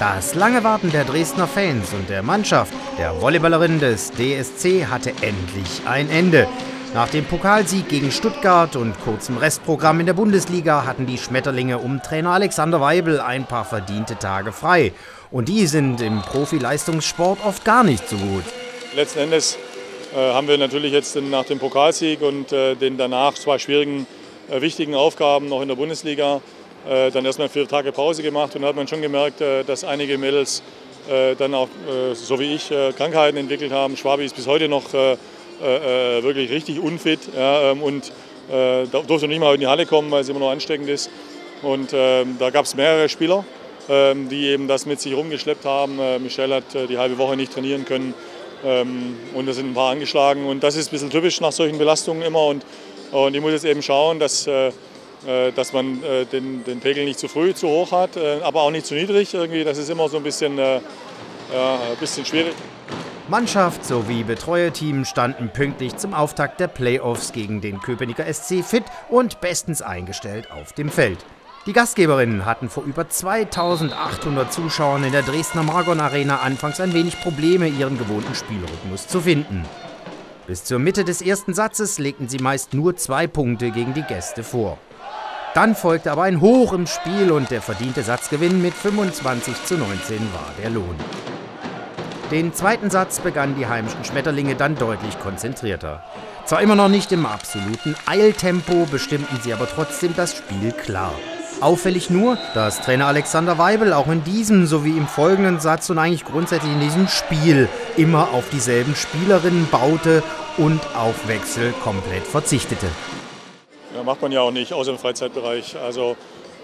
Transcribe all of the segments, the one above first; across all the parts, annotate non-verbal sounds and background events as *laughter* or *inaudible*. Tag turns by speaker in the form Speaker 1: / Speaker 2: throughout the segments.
Speaker 1: Das lange Warten der Dresdner Fans und der Mannschaft, der Volleyballerin des DSC, hatte endlich ein Ende. Nach dem Pokalsieg gegen Stuttgart und kurzem Restprogramm in der Bundesliga hatten die Schmetterlinge um Trainer Alexander Weibel ein paar verdiente Tage frei. Und die sind im Profileistungssport oft gar nicht so gut.
Speaker 2: Letzten Endes äh, haben wir natürlich jetzt nach dem Pokalsieg und äh, den danach zwei schwierigen, äh, wichtigen Aufgaben noch in der Bundesliga äh, dann erstmal vier Tage Pause gemacht und da hat man schon gemerkt, äh, dass einige Mädels äh, dann auch, so wie ich, Krankheiten entwickelt haben. Schwabi ist bis heute noch wirklich richtig unfit ja, ähm, und durfte nicht mal in die Halle kommen, weil es immer noch ansteckend ist. Und ähm, da gab es mehrere Spieler, ähm, die eben das mit sich rumgeschleppt haben. Michelle hat die halbe Woche nicht trainieren können und da sind ein paar angeschlagen. Und das ist ein bisschen typisch nach solchen Belastungen immer. Und, und ich muss jetzt eben schauen, dass äh, dass man äh, den, den Pegel nicht zu früh zu hoch hat, äh, aber auch nicht zu niedrig. Irgendwie, das ist immer so ein bisschen, ja, ein bisschen schwierig.
Speaker 1: Mannschaft sowie Betreuerteam standen pünktlich zum Auftakt der Playoffs gegen den Köpenicker SC fit und bestens eingestellt auf dem Feld. Die Gastgeberinnen hatten vor über 2800 Zuschauern in der Dresdner Margon Arena anfangs ein wenig Probleme, ihren gewohnten Spielrhythmus zu finden. Bis zur Mitte des ersten Satzes legten sie meist nur zwei Punkte gegen die Gäste vor. Dann folgte aber ein Hoch im Spiel und der verdiente Satzgewinn mit 25 zu 19 war der Lohn. Den zweiten Satz begannen die heimischen Schmetterlinge dann deutlich konzentrierter. Zwar immer noch nicht im absoluten Eiltempo, bestimmten sie aber trotzdem das Spiel klar. Auffällig nur, dass Trainer Alexander Weibel auch in diesem sowie im folgenden Satz und eigentlich grundsätzlich in diesem Spiel immer auf dieselben Spielerinnen baute und auf Wechsel komplett verzichtete.
Speaker 2: Ja, macht man ja auch nicht, außer im Freizeitbereich. Also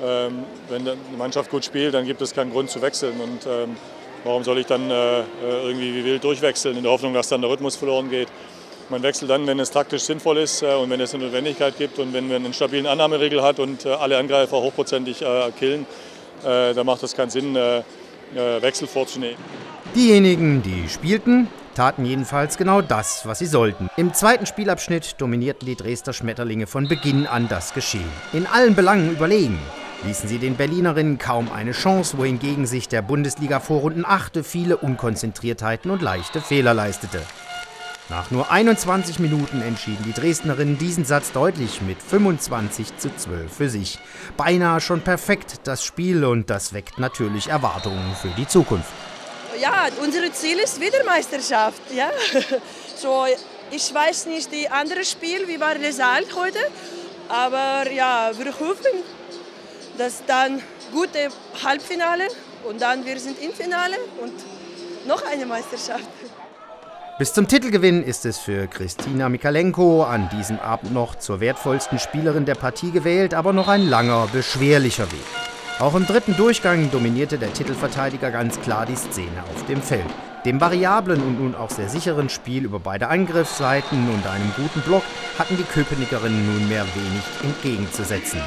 Speaker 2: ähm, wenn eine Mannschaft gut spielt, dann gibt es keinen Grund zu wechseln. Und ähm, warum soll ich dann äh, irgendwie wie wild durchwechseln, in der Hoffnung, dass dann der Rhythmus verloren geht? Man wechselt dann, wenn es taktisch sinnvoll ist äh, und wenn es eine Notwendigkeit gibt und wenn man einen stabilen Annahmeregel hat und äh, alle Angreifer hochprozentig äh, killen, äh, dann macht es keinen Sinn, äh, äh, Wechsel vorzunehmen.
Speaker 1: Diejenigen, die spielten, taten jedenfalls genau das, was sie sollten. Im zweiten Spielabschnitt dominierten die Dresdner Schmetterlinge von Beginn an das Geschehen. In allen Belangen überlegen. Ließen sie den Berlinerinnen kaum eine Chance, wohingegen sich der Bundesliga-Vorrunden achte viele Unkonzentriertheiten und leichte Fehler leistete. Nach nur 21 Minuten entschieden die Dresdnerinnen diesen Satz deutlich mit 25 zu 12 für sich. Beinahe schon perfekt das Spiel und das weckt natürlich Erwartungen für die Zukunft
Speaker 3: ja, unser Ziel ist Wiedermeisterschaft. Ja? So, ich weiß nicht, die andere Spiel, wie war Result heute, aber ja, wir hoffen, dass dann gute Halbfinale und dann wir sind im Finale und noch eine Meisterschaft.
Speaker 1: Bis zum Titelgewinn ist es für Kristina Mikalenko an diesem Abend noch zur wertvollsten Spielerin der Partie gewählt, aber noch ein langer, beschwerlicher Weg. Auch im dritten Durchgang dominierte der Titelverteidiger ganz klar die Szene auf dem Feld. Dem variablen und nun auch sehr sicheren Spiel über beide Angriffsseiten und einem guten Block hatten die Köpenickerinnen nunmehr wenig entgegenzusetzen.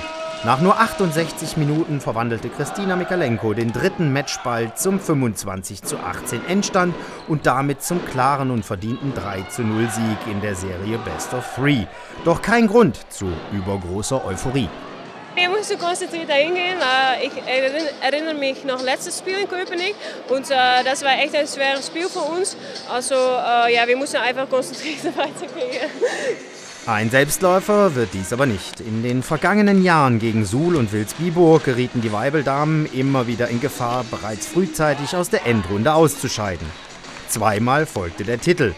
Speaker 1: Nach nur 68 Minuten verwandelte Kristina Mikalenko den dritten Matchball zum 25 zu 18 Endstand und damit zum klaren und verdienten 3 zu 0 Sieg in der Serie Best of Three. Doch kein Grund zu übergroßer Euphorie.
Speaker 4: Wir müssen konzentriert hingehen. Ich erinnere mich noch letztes Spiel in Köpenick und äh, das war echt ein schweres Spiel für uns. Also äh, ja, wir müssen einfach konzentriert *laughs* weitergehen.
Speaker 1: Ein Selbstläufer wird dies aber nicht. In den vergangenen Jahren gegen Suhl und Wilsbiburg gerieten die Weibeldamen immer wieder in Gefahr, bereits frühzeitig aus der Endrunde auszuscheiden. Zweimal folgte der Titel.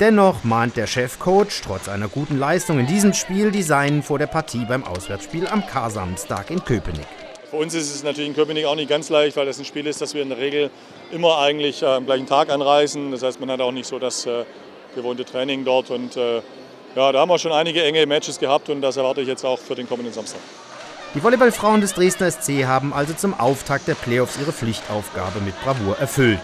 Speaker 1: Dennoch mahnt der Chefcoach trotz einer guten Leistung in diesem Spiel die Seinen vor der Partie beim Auswärtsspiel am Kar-Samstag in Köpenick.
Speaker 2: Für uns ist es natürlich in Köpenick auch nicht ganz leicht, weil das ein Spiel ist, das wir in der Regel immer eigentlich äh, am gleichen Tag anreisen. Das heißt, man hat auch nicht so das äh, gewohnte Training dort. Und äh, ja, da haben wir schon einige enge Matches gehabt und das erwarte ich jetzt auch für den kommenden Samstag.
Speaker 1: Die Volleyballfrauen des Dresdner SC haben also zum Auftakt der Playoffs ihre Pflichtaufgabe mit Bravour erfüllt.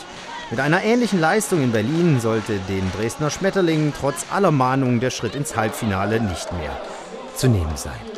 Speaker 1: Mit einer ähnlichen Leistung in Berlin sollte den Dresdner Schmetterlingen trotz aller Mahnungen der Schritt ins Halbfinale nicht mehr zu nehmen sein.